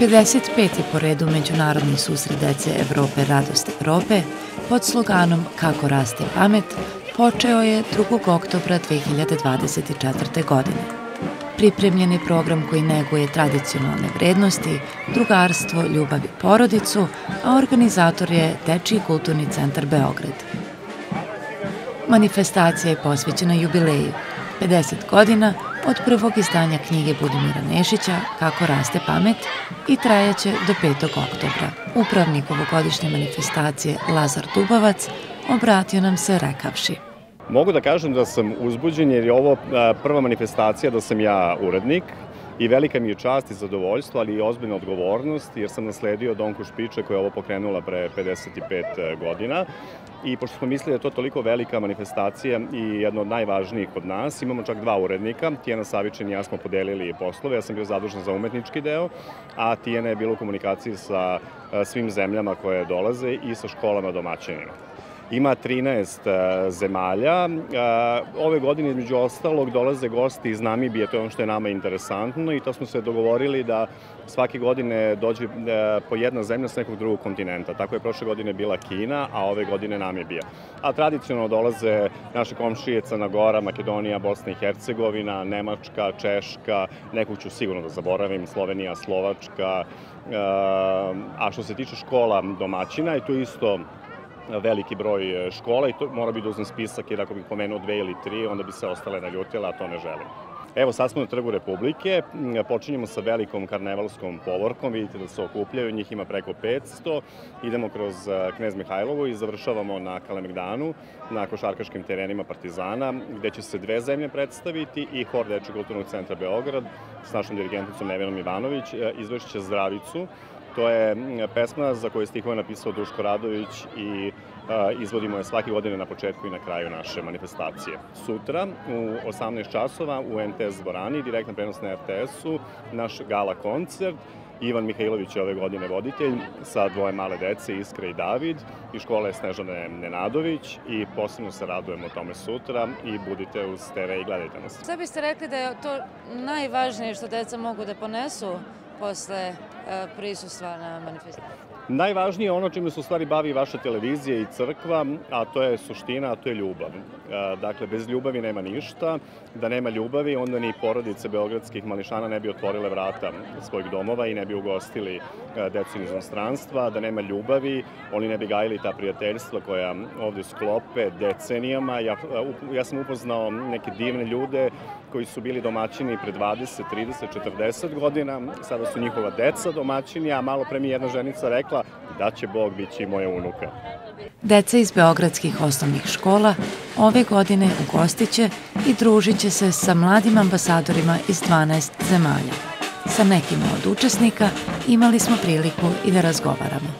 55. po redu Međunarodni susret dece Evrope Radost Evrope pod sloganom Kako raste pamet počeo je 2. oktobra 2024. godine. Pripremljen je program koji neguje tradicionalne vrednosti, drugarstvo, ljubav i porodicu, a organizator je Dečiji kulturni centar Beograd. Manifestacija je posvećena jubileju, 50 godina od prvog izdanja knjige Budimira Nešića Kako raste pamet i trajaće do 5. oktobra. Upravnik ovogodišnje manifestacije Lazar Dubavac obratio nam se rekavši. Mogu da kažem da sam uzbuđen jer je ovo prva manifestacija da sam ja urednik i velika mi je čast i zadovoljstvo, ali i ozbiljna odgovornost, jer sam nasledio Donku Špiče koja je ovo pokrenula pre 55 godina. I pošto smo mislili da je to toliko velika manifestacija i jedna od najvažnijih kod nas, imamo čak dva urednika, Tijena Savičin i ja smo podelili poslove, ja sam bio zadužen za umetnički deo, a Tijena je bila u komunikaciji sa svim zemljama koje dolaze i sa školama domaćinima ima 13 e, zemalja. E, ove godine, između ostalog, dolaze gosti iz Namibije, to je ono što je nama interesantno i to smo se dogovorili da svake godine dođe e, po jedna zemlja s nekog drugog kontinenta. Tako je prošle godine bila Kina, a ove godine Namibija. A tradicionalno dolaze naše komšije Crna Gora, Makedonija, Bosna i Hercegovina, Nemačka, Češka, nekog ću sigurno da zaboravim, Slovenija, Slovačka, a što se tiče škola domaćina, i tu isto veliki broj e, škola i to mora bi da spisak jer ako bih pomenuo dve ili tri, onda bi se ostale naljutile, a to ne želim. Evo, sad smo na Trgu Republike, počinjemo sa velikom karnevalskom povorkom, vidite da se okupljaju, njih ima preko 500, idemo kroz e, Knez Mihajlovu i završavamo na Kalemegdanu, na košarkaškim terenima Partizana, gde će se dve zemlje predstaviti i hor Dečeg kulturnog centra Beograd s našom dirigenticom Nevenom Ivanović e, izvešće Zdravicu, To je pesma za koju je stihove napisao Duško Radović i izvodimo je svake godine na početku i na kraju naše manifestacije. Sutra u 18 časova u NTS dvorani, direktna prenos na RTS-u, naš gala koncert, Ivan Mihajlović je ove godine voditelj sa dvoje male dece, Iskra i David, i škole Snežane Nenadović i posebno se radujemo tome sutra i budite uz TV i gledajte nas. Sve biste rekli da je to najvažnije što deca mogu da ponesu posle e, prisustva na manifestaciji? Najvažnije je ono čime se u stvari bavi vaša televizija i crkva, a to je suština, a to je ljubav. E, dakle, bez ljubavi nema ništa. Da nema ljubavi, onda ni porodice beogradskih mališana ne bi otvorile vrata svojih domova i ne bi ugostili e, decu iz inostranstva. Da nema ljubavi, oni ne bi gajili ta prijateljstva koja ovde sklope decenijama. Ja, ja sam upoznao neke divne ljude koji su bili domaćini pre 20, 30, 40 godina. Sada su njihova deca domaćini, a malo pre mi jedna ženica rekla rekla da će Bog biti i moja unuka. Deca iz beogradskih osnovnih škola ove godine ugostiće i družit će se sa mladim ambasadorima iz 12 zemalja. Sa nekima od učesnika imali smo priliku i da razgovaramo.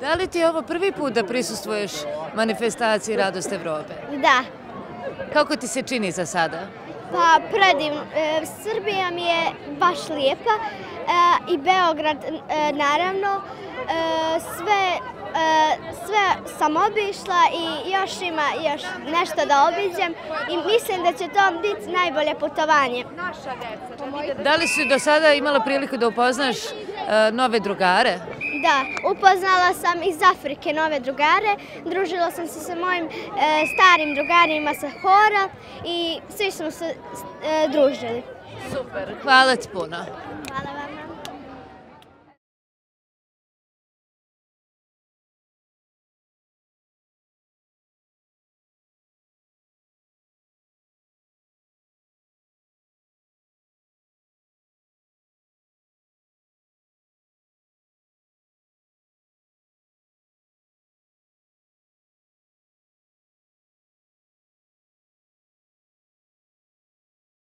Da li ti je ovo prvi put da prisustvuješ manifestaciji Radost Evrope? Da. Kako ti se čini za sada? Pa predivno. E, Srbija mi je baš lijepa e, i Beograd e, naravno. E, sve, e, sve sam obišla i još ima još nešto da obiđem i mislim da će to biti najbolje putovanje. Naša deca. Da li si do sada imala priliku da upoznaš e, nove drugare? Da, upoznala sam iz Afrike nove drugare, družila sam se sa mojim starim drugarima sa hora i svi smo se družili. Super, hvala ti puno. Hvala vam.